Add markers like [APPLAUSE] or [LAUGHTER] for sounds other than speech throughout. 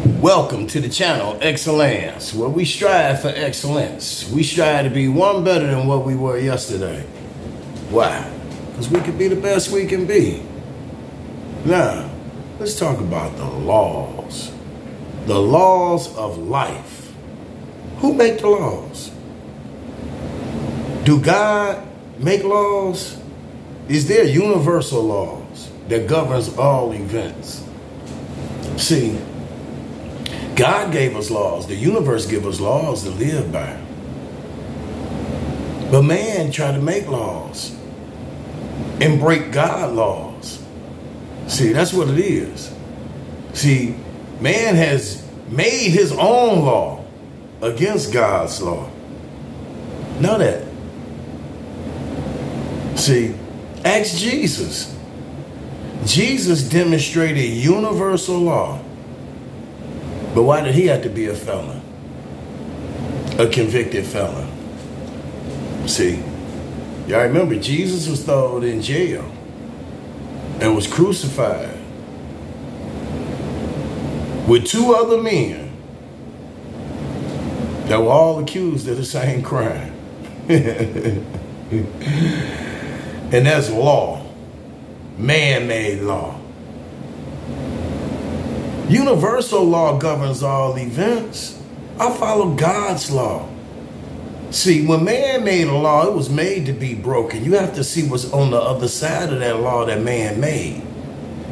Welcome to the channel Excellantz, where we strive for excellence. We strive to be one better than what we were yesterday. Why? Because we can be the best we can be. Now, let's talk about the laws. The laws of life. Who make the laws? Do God make laws? Is there universal laws that governs all events? See, God gave us laws. The universe gave us laws to live by. But man tried to make laws and break God laws. See, that's what it is. See, man has made his own law against God's law. Know that. See, ask Jesus. Jesus demonstrated universal law. But why did he have to be a felon? A convicted felon. See, y'all remember Jesus was thrown in jail and was crucified with two other men that were all accused of the same crime. [LAUGHS] and that's law, man made law. Universal law governs all events. I follow God's law. See, when man made a law, it was made to be broken. You have to see what's on the other side of that law that man made.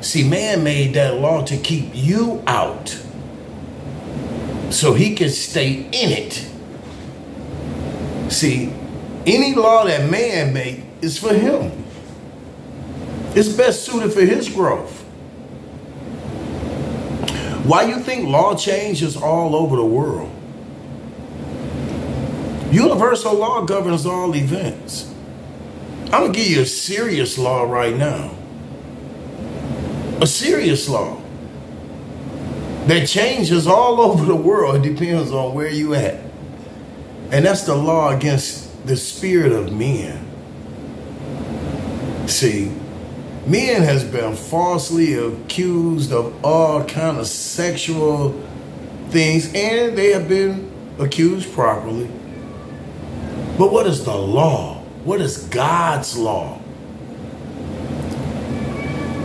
See, man made that law to keep you out so he can stay in it. See, any law that man made is for him. It's best suited for his growth. Why you think law changes all over the world? Universal law governs all events. I'm gonna give you a serious law right now. A serious law that changes all [LAUGHS] over the world. It depends on where you at. And that's the law against the spirit of men. See, men has been falsely accused of all kind of sexual things and they have been accused properly. But what is the law? What is god's law?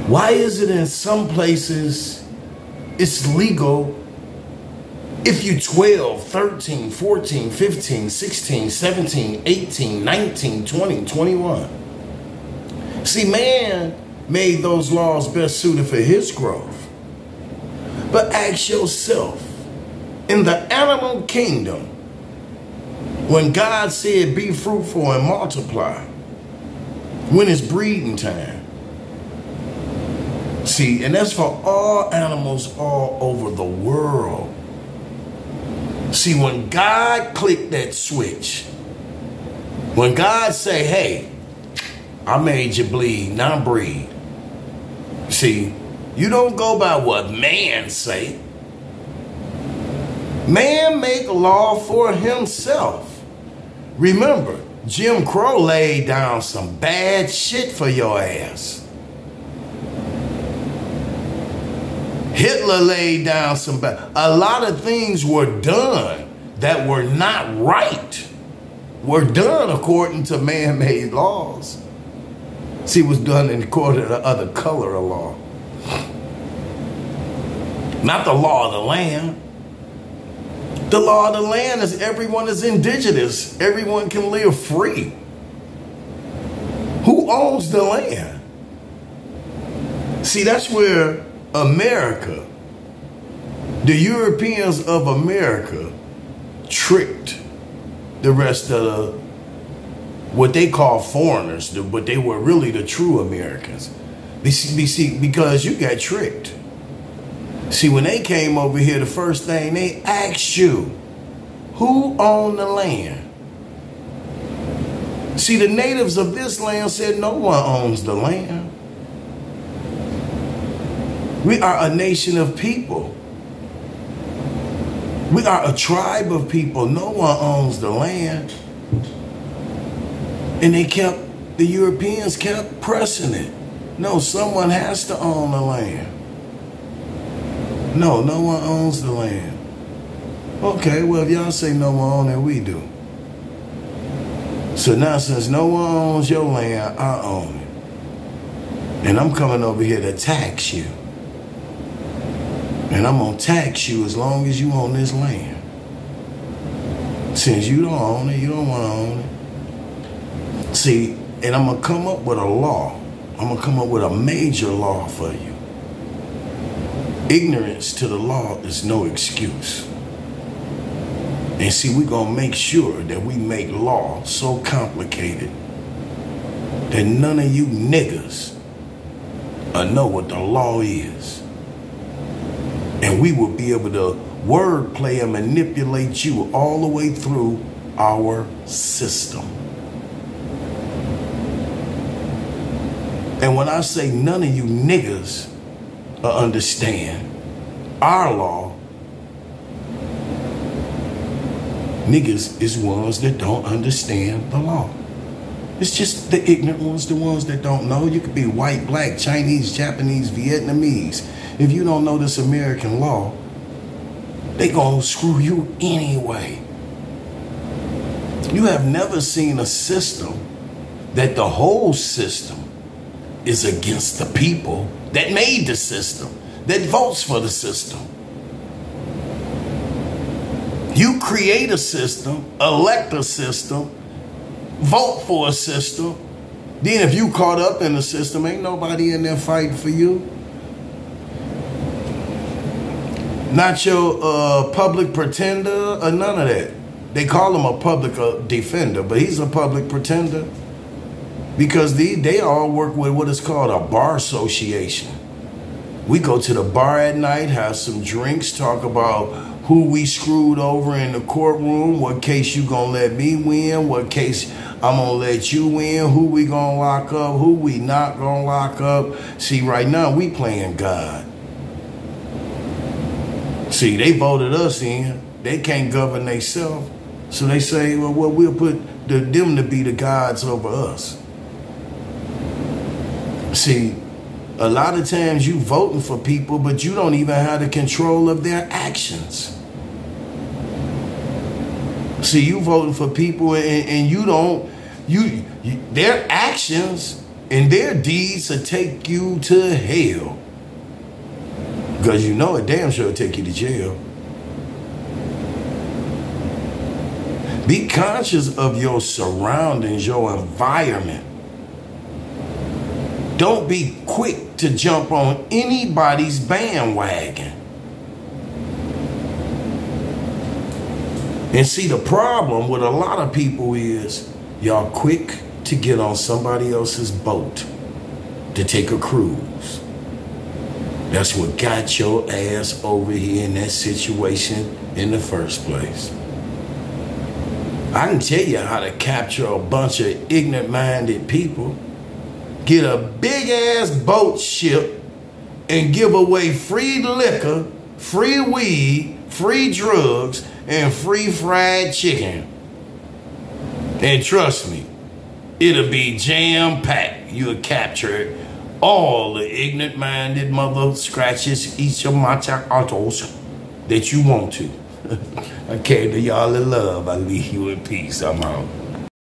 Why is it in some places it's legal if you 12 13 14 15 16 17 18 19 20 21 see man made those laws best suited for his growth. But ask yourself, in the animal kingdom, when God said, be fruitful and multiply, when it's breeding time, see, and that's for all animals all over the world. See, when God clicked that switch, when God say, hey, I made you bleed, now breed. See, you don't go by what man say. Man make law for himself. Remember, Jim Crow laid down some bad shit for your ass. Hitler laid down some bad. A lot of things were done that were not right. Were done according to man-made laws. See, it was done in according to the other color of law. Not the law of the land. The law of the land is everyone is indigenous. Everyone can live free. Who owns the land? See, that's where America, the Europeans of America, tricked the rest of the what they call foreigners, but they were really the true Americans. See, because you got tricked. See, when they came over here, the first thing they asked you, who owned the land? See, the natives of this land said no one owns the land. We are a nation of people. We are a tribe of people. No one owns the land. And they kept, the Europeans kept pressing it. No, someone has to own the land. No, no one owns the land. Okay, well, if y'all say no one owns it, we do. So now, since no one owns your land, I own it. And I'm coming over here to tax you. And I'm going to tax you as long as you own this land. Since you don't own it, you don't want to own it. See, and I'm going to come up with a law. I'm going to come up with a major law for you. Ignorance to the law is no excuse. And see, we're going to make sure that we make law so complicated that none of you niggas know what the law is. And we will be able to wordplay and manipulate you all the way through our system. And when I say none of you niggas understand our law, niggas is ones that don't understand the law. It's just the ignorant ones, the ones that don't know. You could be white, black, Chinese, Japanese, Vietnamese. If you don't know this American law, they gonna screw you anyway. You have never seen a system that the whole system is against the people that made the system, that votes for the system. You create a system, elect a system, vote for a system. Then if you caught up in the system, ain't nobody in there fighting for you. Not your uh, public pretender or none of that. They call him a public uh, defender, but he's a public pretender because they, they all work with what is called a bar association. We go to the bar at night, have some drinks, talk about who we screwed over in the courtroom, what case you gonna let me win, what case I'm gonna let you win, who we gonna lock up, who we not gonna lock up. See, right now we playing God. See, they voted us in. They can't govern themselves. So they say, well, well we'll put the, them to be the gods over us. See, a lot of times you voting for people, but you don't even have the control of their actions. See, you voting for people and, and you don't, you, you, their actions and their deeds will take you to hell. Because you know it damn sure will take you to jail. Be conscious of your surroundings, your environment. Don't be quick to jump on anybody's bandwagon. And see, the problem with a lot of people is y'all quick to get on somebody else's boat to take a cruise. That's what got your ass over here in that situation in the first place. I can tell you how to capture a bunch of ignorant minded people get a big ass boat ship and give away free liquor, free weed, free drugs, and free fried chicken. And trust me, it'll be jam packed. You'll capture all the ignorant minded mother scratches, each of my autos that you want to. I came to y'all in love. I leave you in peace. I'm out.